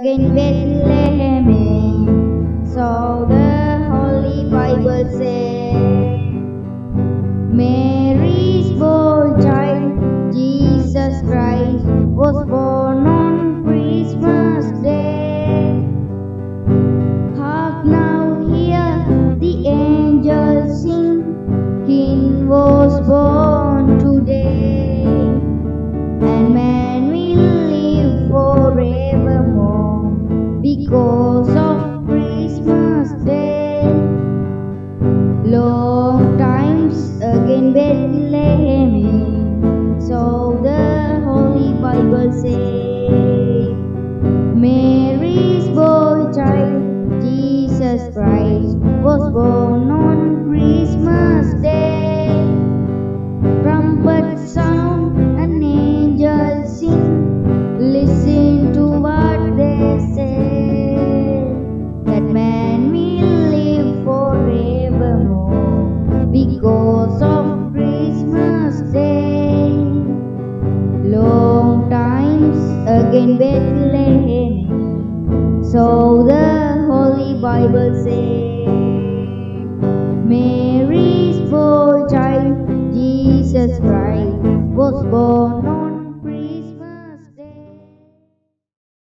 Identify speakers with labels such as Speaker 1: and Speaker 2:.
Speaker 1: again Bethlehem. So Bethlehem, so the Holy Bible says. Mary's boy child, Jesus Christ, was born on Christmas Day. Trumpet sound and angels sing, listen times again Bethlehem, so the Holy Bible says, Mary's boy child, Jesus Christ, was born.